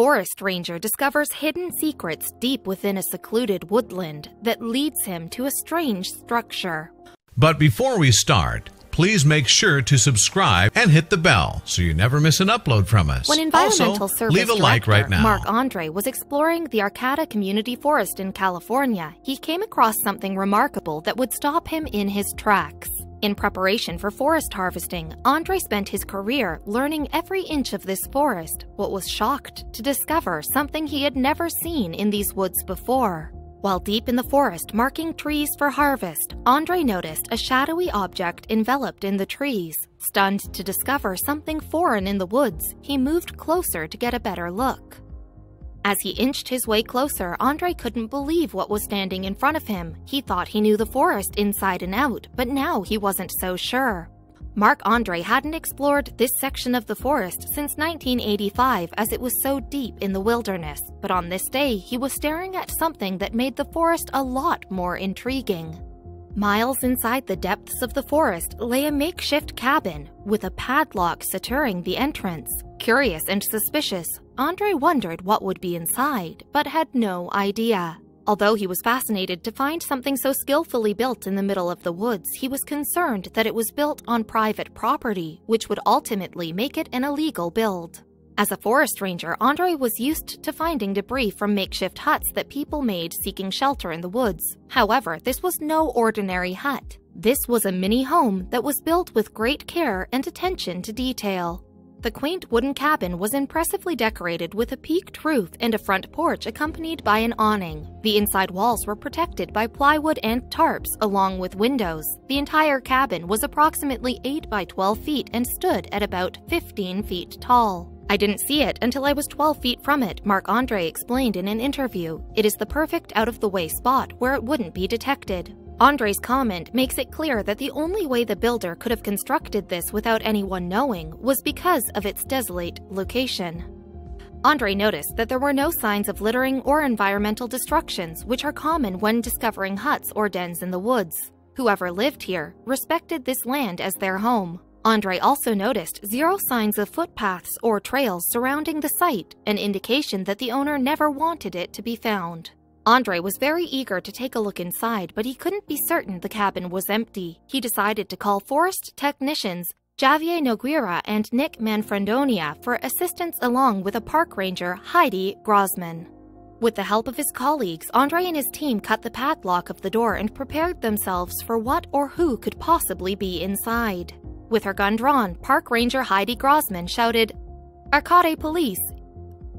forest ranger discovers hidden secrets deep within a secluded woodland that leads him to a strange structure. But before we start, please make sure to subscribe and hit the bell so you never miss an upload from us. When Environmental also, Service leave a Director like right now. Mark Andre was exploring the Arcata Community Forest in California, he came across something remarkable that would stop him in his tracks. In preparation for forest harvesting, Andre spent his career learning every inch of this forest, but was shocked to discover something he had never seen in these woods before. While deep in the forest marking trees for harvest, Andre noticed a shadowy object enveloped in the trees. Stunned to discover something foreign in the woods, he moved closer to get a better look. As he inched his way closer, Andre couldn't believe what was standing in front of him. He thought he knew the forest inside and out, but now he wasn't so sure. Mark Andre hadn't explored this section of the forest since 1985 as it was so deep in the wilderness, but on this day he was staring at something that made the forest a lot more intriguing. Miles inside the depths of the forest lay a makeshift cabin with a padlock securing the entrance. Curious and suspicious, Andre wondered what would be inside, but had no idea. Although he was fascinated to find something so skillfully built in the middle of the woods, he was concerned that it was built on private property, which would ultimately make it an illegal build. As a forest ranger, Andre was used to finding debris from makeshift huts that people made seeking shelter in the woods. However, this was no ordinary hut. This was a mini home that was built with great care and attention to detail. The quaint wooden cabin was impressively decorated with a peaked roof and a front porch accompanied by an awning. The inside walls were protected by plywood and tarps, along with windows. The entire cabin was approximately 8 by 12 feet and stood at about 15 feet tall. I didn't see it until I was 12 feet from it, Mark Andre explained in an interview. It is the perfect out of the way spot where it wouldn't be detected. Andre's comment makes it clear that the only way the builder could have constructed this without anyone knowing was because of its desolate location. Andre noticed that there were no signs of littering or environmental destructions, which are common when discovering huts or dens in the woods. Whoever lived here respected this land as their home. Andre also noticed zero signs of footpaths or trails surrounding the site, an indication that the owner never wanted it to be found. Andre was very eager to take a look inside, but he couldn't be certain the cabin was empty. He decided to call forest technicians Javier Noguera and Nick Manfredonia for assistance along with a park ranger, Heidi Grossman. With the help of his colleagues, Andre and his team cut the padlock of the door and prepared themselves for what or who could possibly be inside. With her gun drawn, Park Ranger Heidi Grossman shouted, Arcata Police,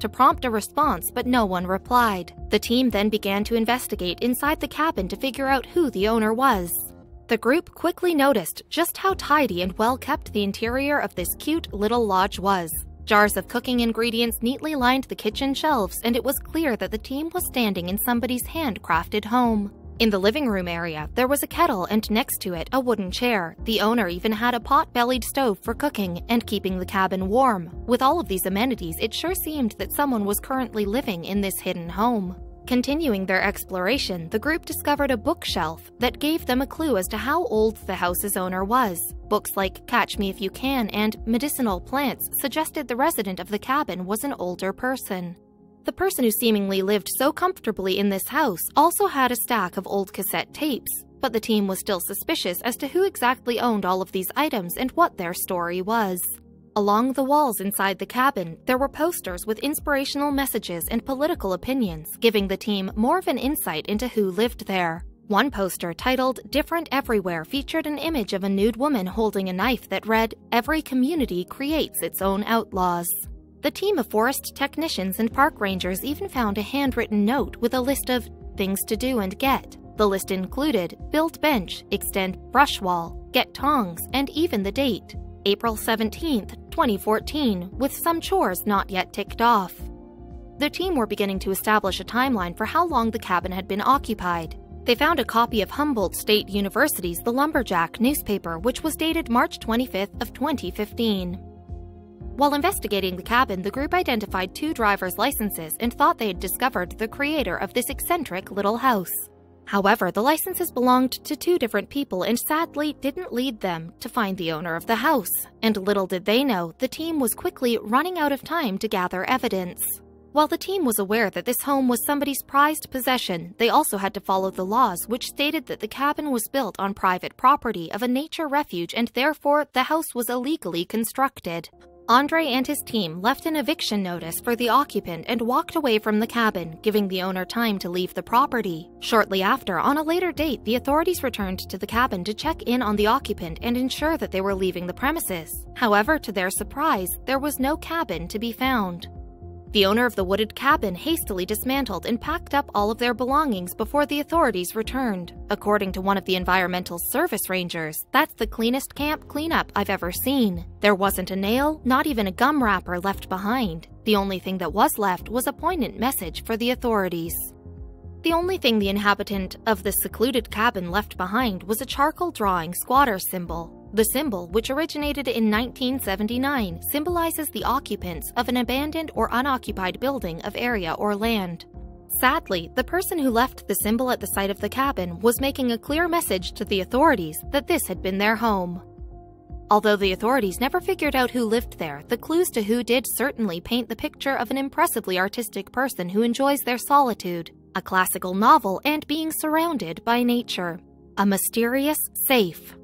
to prompt a response, but no one replied. The team then began to investigate inside the cabin to figure out who the owner was. The group quickly noticed just how tidy and well kept the interior of this cute little lodge was. Jars of cooking ingredients neatly lined the kitchen shelves, and it was clear that the team was standing in somebody's handcrafted home. In the living room area, there was a kettle and next to it, a wooden chair. The owner even had a pot bellied stove for cooking and keeping the cabin warm. With all of these amenities, it sure seemed that someone was currently living in this hidden home. Continuing their exploration, the group discovered a bookshelf that gave them a clue as to how old the house's owner was. Books like Catch Me If You Can and Medicinal Plants suggested the resident of the cabin was an older person. The person who seemingly lived so comfortably in this house also had a stack of old cassette tapes, but the team was still suspicious as to who exactly owned all of these items and what their story was. Along the walls inside the cabin, there were posters with inspirational messages and political opinions, giving the team more of an insight into who lived there. One poster, titled Different Everywhere, featured an image of a nude woman holding a knife that read, Every community creates its own outlaws. The team of forest technicians and park rangers even found a handwritten note with a list of things to do and get. The list included build bench, extend brush wall, get tongs, and even the date, April 17, 2014, with some chores not yet ticked off. The team were beginning to establish a timeline for how long the cabin had been occupied. They found a copy of Humboldt State University's The Lumberjack newspaper, which was dated March 25th of 2015. While investigating the cabin, the group identified two driver's licenses and thought they had discovered the creator of this eccentric little house. However, the licenses belonged to two different people and sadly didn't lead them to find the owner of the house. And little did they know, the team was quickly running out of time to gather evidence. While the team was aware that this home was somebody's prized possession, they also had to follow the laws which stated that the cabin was built on private property of a nature refuge and therefore the house was illegally constructed. Andre and his team left an eviction notice for the occupant and walked away from the cabin, giving the owner time to leave the property. Shortly after, on a later date, the authorities returned to the cabin to check in on the occupant and ensure that they were leaving the premises. However, to their surprise, there was no cabin to be found. The owner of the wooded cabin hastily dismantled and packed up all of their belongings before the authorities returned. According to one of the environmental service rangers, that's the cleanest camp cleanup I've ever seen. There wasn't a nail, not even a gum wrapper left behind. The only thing that was left was a poignant message for the authorities. The only thing the inhabitant of the secluded cabin left behind was a charcoal drawing squatter symbol. The symbol, which originated in 1979, symbolizes the occupants of an abandoned or unoccupied building of area or land. Sadly, the person who left the symbol at the site of the cabin was making a clear message to the authorities that this had been their home. Although the authorities never figured out who lived there, the clues to who did certainly paint the picture of an impressively artistic person who enjoys their solitude, a classical novel, and being surrounded by nature. A mysterious safe.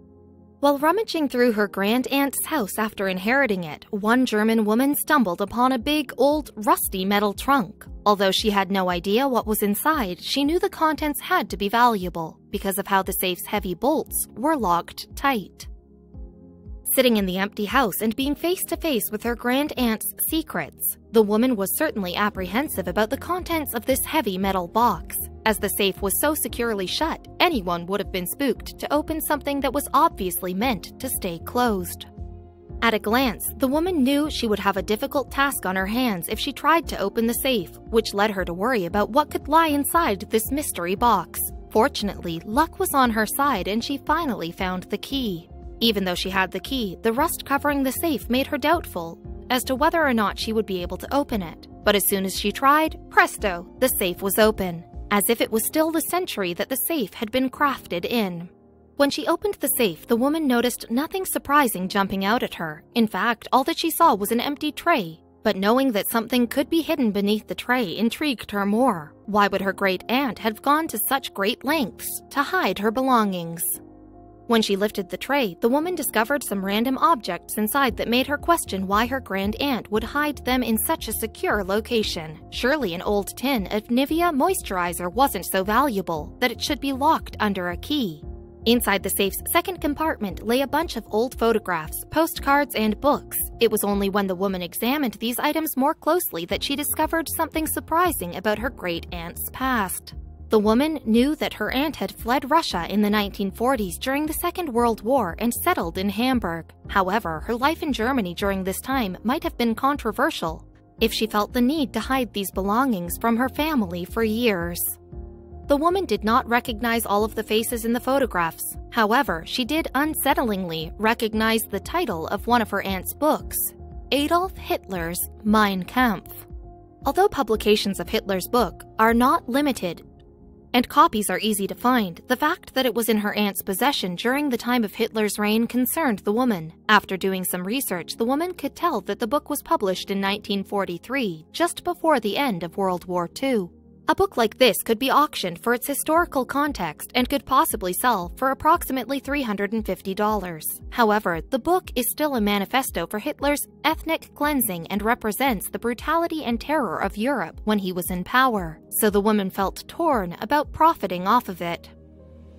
While rummaging through her grand aunt's house after inheriting it, one German woman stumbled upon a big, old, rusty metal trunk. Although she had no idea what was inside, she knew the contents had to be valuable because of how the safe's heavy bolts were locked tight. Sitting in the empty house and being face to face with her grand aunt's secrets, the woman was certainly apprehensive about the contents of this heavy metal box. As the safe was so securely shut, anyone would have been spooked to open something that was obviously meant to stay closed. At a glance, the woman knew she would have a difficult task on her hands if she tried to open the safe, which led her to worry about what could lie inside this mystery box. Fortunately, luck was on her side and she finally found the key. Even though she had the key, the rust covering the safe made her doubtful as to whether or not she would be able to open it. But as soon as she tried, presto, the safe was open as if it was still the century that the safe had been crafted in. When she opened the safe, the woman noticed nothing surprising jumping out at her. In fact, all that she saw was an empty tray. But knowing that something could be hidden beneath the tray intrigued her more. Why would her great aunt have gone to such great lengths to hide her belongings? When she lifted the tray, the woman discovered some random objects inside that made her question why her grand aunt would hide them in such a secure location. Surely an old tin of Nivea moisturizer wasn't so valuable that it should be locked under a key. Inside the safe's second compartment lay a bunch of old photographs, postcards, and books. It was only when the woman examined these items more closely that she discovered something surprising about her great aunt's past. The woman knew that her aunt had fled Russia in the 1940s during the Second World War and settled in Hamburg. However, her life in Germany during this time might have been controversial if she felt the need to hide these belongings from her family for years. The woman did not recognize all of the faces in the photographs. However, she did unsettlingly recognize the title of one of her aunt's books, Adolf Hitler's Mein Kampf. Although publications of Hitler's book are not limited and copies are easy to find. The fact that it was in her aunt's possession during the time of Hitler's reign concerned the woman. After doing some research, the woman could tell that the book was published in 1943, just before the end of World War II. A book like this could be auctioned for its historical context and could possibly sell for approximately $350. However, the book is still a manifesto for Hitler's ethnic cleansing and represents the brutality and terror of Europe when he was in power, so the woman felt torn about profiting off of it.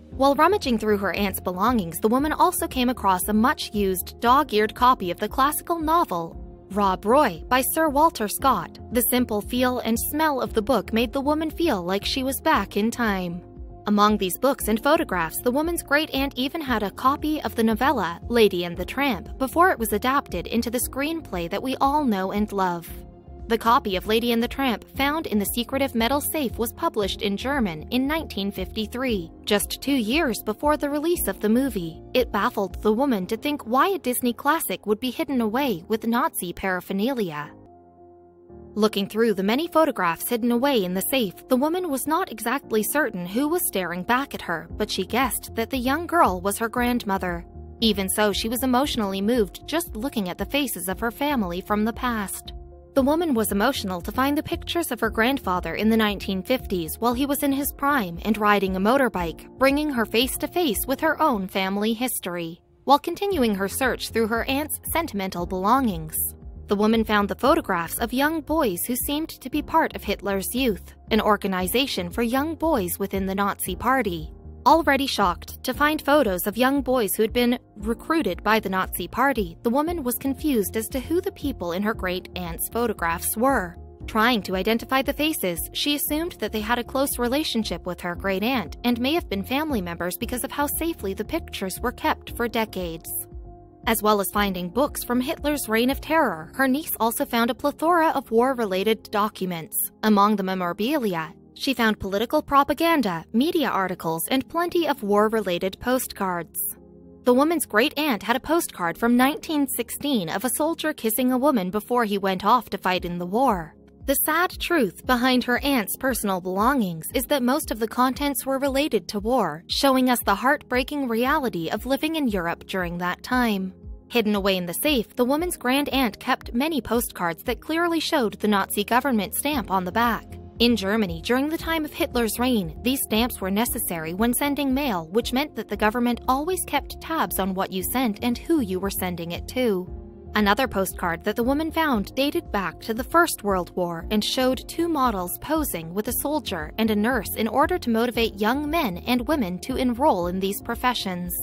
While rummaging through her aunt's belongings, the woman also came across a much used dog eared copy of the classical novel Rob Roy by Sir Walter Scott. The simple feel and smell of the book made the woman feel like she was back in time. Among these books and photographs, the woman's great aunt even had a copy of the novella Lady and the Tramp before it was adapted into the screenplay that we all know and love. The copy of Lady and the Tramp found in the secretive metal safe was published in German in 1953, just two years before the release of the movie. It baffled the woman to think why a Disney classic would be hidden away with Nazi paraphernalia. Looking through the many photographs hidden away in the safe, the woman was not exactly certain who was staring back at her, but she guessed that the young girl was her grandmother. Even so, she was emotionally moved just looking at the faces of her family from the past. The woman was emotional to find the pictures of her grandfather in the 1950s while he was in his prime and riding a motorbike, bringing her face to face with her own family history, while continuing her search through her aunt's sentimental belongings. The woman found the photographs of young boys who seemed to be part of Hitler's Youth, an organization for young boys within the Nazi Party. Already shocked to find photos of young boys who had been recruited by the Nazi Party, the woman was confused as to who the people in her great aunt's photographs were. Trying to identify the faces, she assumed that they had a close relationship with her great aunt and may have been family members because of how safely the pictures were kept for decades. As well as finding books from Hitler's reign of terror, her niece also found a plethora of war related documents. Among the memorabilia, she found political propaganda, media articles, and plenty of war related postcards. The woman's great aunt had a postcard from 1916 of a soldier kissing a woman before he went off to fight in the war. The sad truth behind her aunt's personal belongings is that most of the contents were related to war, showing us the heartbreaking reality of living in Europe during that time. Hidden away in the safe, the woman's grand aunt kept many postcards that clearly showed the Nazi government stamp on the back. In Germany, during the time of Hitler's reign, these stamps were necessary when sending mail, which meant that the government always kept tabs on what you sent and who you were sending it to. Another postcard that the woman found dated back to the First World War and showed two models posing with a soldier and a nurse in order to motivate young men and women to enroll in these professions.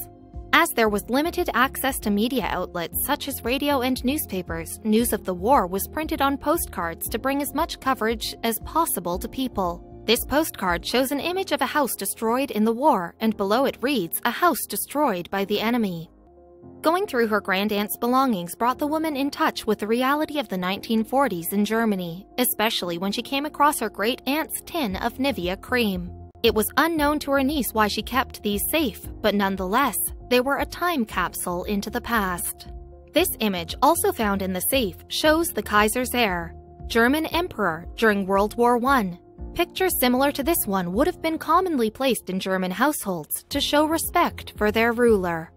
As there was limited access to media outlets such as radio and newspapers, news of the war was printed on postcards to bring as much coverage as possible to people. This postcard shows an image of a house destroyed in the war, and below it reads, A house destroyed by the enemy. Going through her grandaunt's belongings brought the woman in touch with the reality of the 1940s in Germany, especially when she came across her great aunt's tin of Nivea cream. It was unknown to her niece why she kept these safe, but nonetheless, they were a time capsule into the past. This image, also found in the safe, shows the Kaiser's heir, German emperor during World War I. Pictures similar to this one would have been commonly placed in German households to show respect for their ruler.